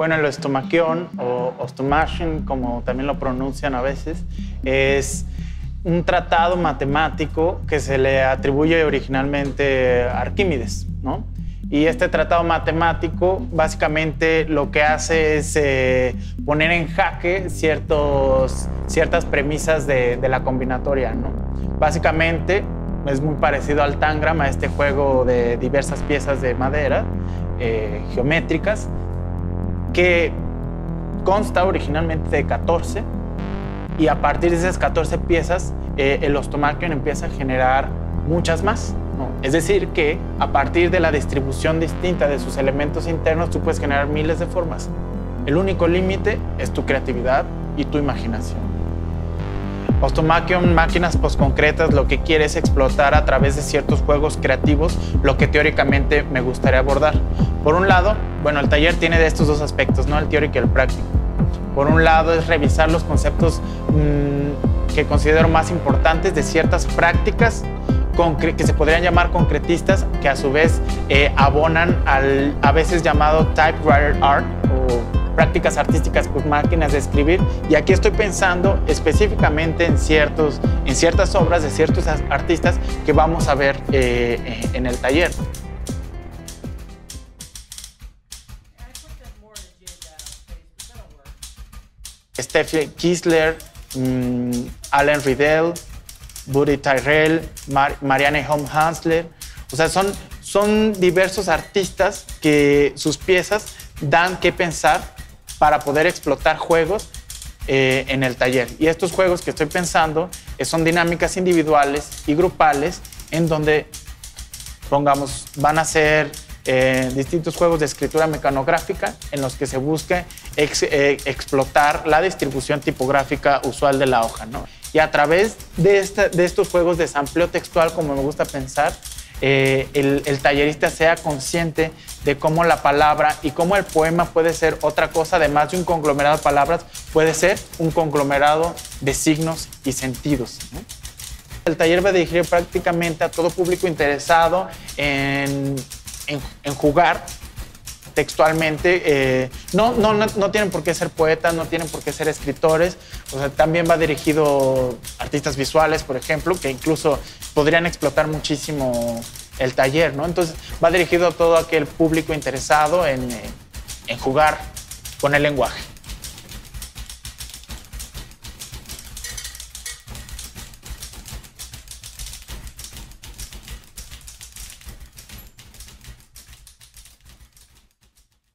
Bueno, el estomaquión o ostomachon, como también lo pronuncian a veces, es un tratado matemático que se le atribuye originalmente a Arquímedes, ¿no? Y este tratado matemático básicamente lo que hace es eh, poner en jaque ciertos, ciertas premisas de, la combinatoria. ¿no? Básicamente es muy parecido al tangram, a este juego de diversas piezas de madera eh, geométricas, que consta originalmente de 14 y a partir de esas 14 piezas eh, el ostomaquion empieza a generar muchas más. Es decir, que a partir de la distribución distinta de sus elementos internos, tú puedes generar miles de formas. El único límite es tu creatividad y tu imaginación. Ostomachion, máquinas postconcretas, lo que quiere es explotar a través de ciertos juegos creativos lo que teóricamente me gustaría abordar. Por un lado, bueno, el taller tiene de estos dos aspectos, ¿no? El teórico y el práctico. Por un lado es revisar los conceptos mm, que considero más importantes de ciertas prácticas que se podrían llamar concretistas, que a su vez eh, abonan al a veces llamado typewriter art o prácticas artísticas con máquinas de escribir. Y aquí estoy pensando específicamente en, ciertos, en ciertas obras de ciertos artistas que vamos a ver eh, eh, en el taller. Steffi Kisler, mm, Alan Riddell, Buddy Tyrell, Marianne Home Hansler. O sea, son, son diversos artistas que sus piezas dan que pensar para poder explotar juegos eh, en el taller. Y estos juegos que estoy pensando eh, son dinámicas individuales y grupales en donde, pongamos, van a ser eh, distintos juegos de escritura mecanográfica en los que se busque explotar la distribución tipográfica usual de la hoja. ¿no? Y a través de, de estos juegos de sampleo textual, como me gusta pensar, eh, el, tallerista sea consciente de cómo la palabra y cómo el poema puede ser otra cosa, además de un conglomerado de palabras, puede ser un conglomerado de signos y sentidos. El taller va dirigido prácticamente a todo público interesado en, en jugar textualmente. Eh, no, no, no, tienen por qué ser poetas, no tienen por qué ser escritores. O sea, también va dirigido a artistas visuales, por ejemplo, que incluso podrían explotar muchísimo el taller, ¿no? Entonces va dirigido a todo aquel público interesado en, en jugar con el lenguaje.